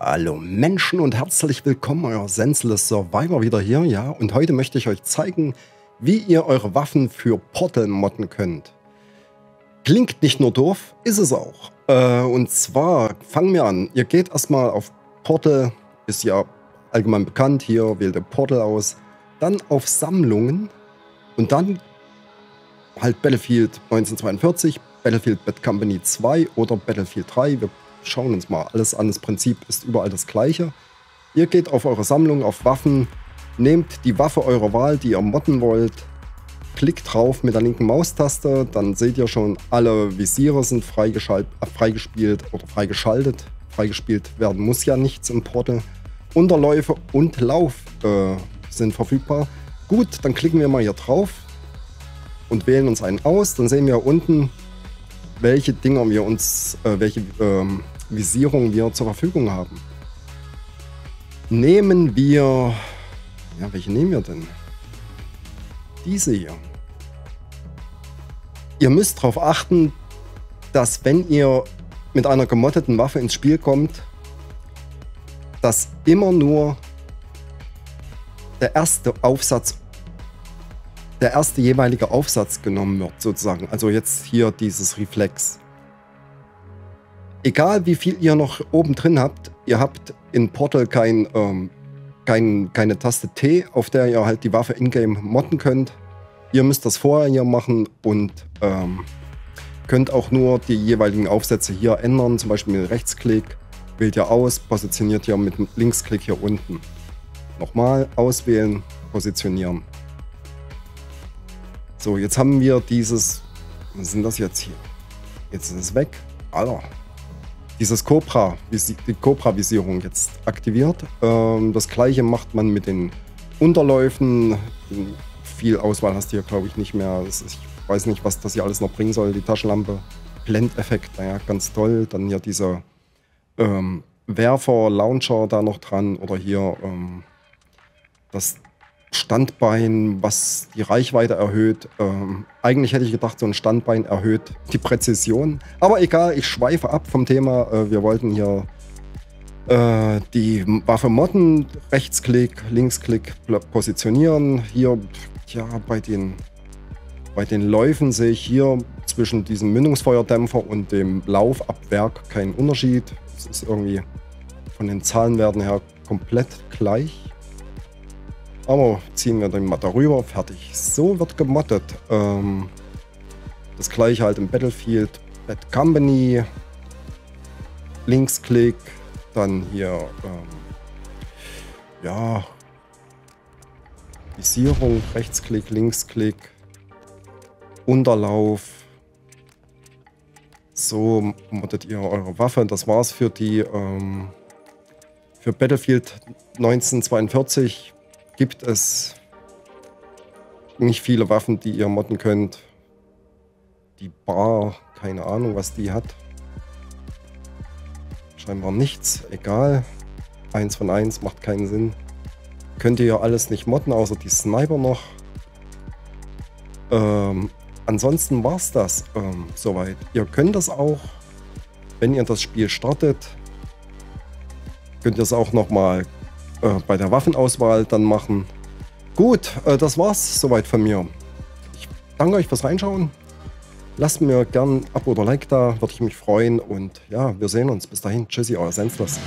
Hallo Menschen und herzlich willkommen, euer Senseless Survivor wieder hier, ja. Und heute möchte ich euch zeigen, wie ihr eure Waffen für Portal modden könnt. Klingt nicht nur doof, ist es auch. Äh, und zwar fangen wir an. Ihr geht erstmal auf Portal, ist ja allgemein bekannt, hier wählt ihr Portal aus. Dann auf Sammlungen und dann halt Battlefield 1942, Battlefield Bad Company 2 oder Battlefield 3. Wir schauen uns mal alles an. Das Prinzip ist überall das gleiche. Ihr geht auf eure Sammlung, auf Waffen, nehmt die Waffe eurer Wahl, die ihr modden wollt, klickt drauf mit der linken Maustaste, dann seht ihr schon, alle Visiere sind äh, freigespielt oder freigeschaltet. Freigespielt werden muss ja nichts im Portal. Unterläufe und Lauf äh, sind verfügbar. Gut, dann klicken wir mal hier drauf und wählen uns einen aus. Dann sehen wir unten, welche Dinger wir uns, äh, welche ähm, Visierung wir zur Verfügung haben. Nehmen wir, ja, welche nehmen wir denn? Diese hier. Ihr müsst darauf achten, dass wenn ihr mit einer gemotteten Waffe ins Spiel kommt, dass immer nur der erste Aufsatz, der erste jeweilige Aufsatz genommen wird, sozusagen. Also jetzt hier dieses Reflex egal wie viel ihr noch oben drin habt, ihr habt in Portal kein, ähm, kein, keine Taste T, auf der ihr halt die Waffe in-game modden könnt. Ihr müsst das vorher hier machen und ähm, könnt auch nur die jeweiligen Aufsätze hier ändern, zum Beispiel mit Rechtsklick. Wählt ihr aus, positioniert ihr mit Linksklick hier unten. Nochmal auswählen, positionieren. So, jetzt haben wir dieses. Was denn das jetzt hier? Jetzt ist es weg. Alter, dieses Cobra, die Cobra-Visierung jetzt aktiviert. Ähm, das gleiche macht man mit den Unterläufen. Viel Auswahl hast du hier, glaube ich, nicht mehr. Ich weiß nicht, was das hier alles noch bringen soll. Die Taschenlampe, Blendeffekt, naja, ganz toll. Dann hier dieser ähm, Werfer, Launcher da noch dran. Oder hier ähm, das Standbein, was die Reichweite erhöht. Ähm, eigentlich hätte ich gedacht, so ein Standbein erhöht die Präzision. Aber egal, ich schweife ab vom Thema. Äh, wir wollten hier äh, die Waffe modden. Rechtsklick, Linksklick positionieren. Hier, ja, bei den, bei den Läufen sehe ich hier zwischen diesem Mündungsfeuerdämpfer und dem Laufabwerk keinen Unterschied. Es ist irgendwie von den Zahlenwerten her komplett gleich. Aber ziehen wir den mal darüber, fertig. So wird gemottet. Ähm, das gleiche halt im Battlefield. Bad Company. Linksklick. Dann hier, ähm, ja, Visierung, Rechtsklick, Linksklick. Unterlauf. So moddet ihr eure Waffe. Das war's für die, ähm, für Battlefield 1942 gibt es nicht viele Waffen, die ihr modden könnt. Die Bar, keine Ahnung, was die hat. Scheinbar nichts, egal. Eins von eins macht keinen Sinn. Könnt ihr ja alles nicht modden, außer die Sniper noch. Ähm, ansonsten war es das ähm, soweit. Ihr könnt das auch, wenn ihr das Spiel startet, könnt ihr es auch nochmal äh, bei der Waffenauswahl dann machen. Gut, äh, das war's soweit von mir. Ich danke euch fürs Reinschauen. Lasst mir gern ein Abo oder Like da, würde ich mich freuen. Und ja, wir sehen uns. Bis dahin. Tschüssi, euer Senfless.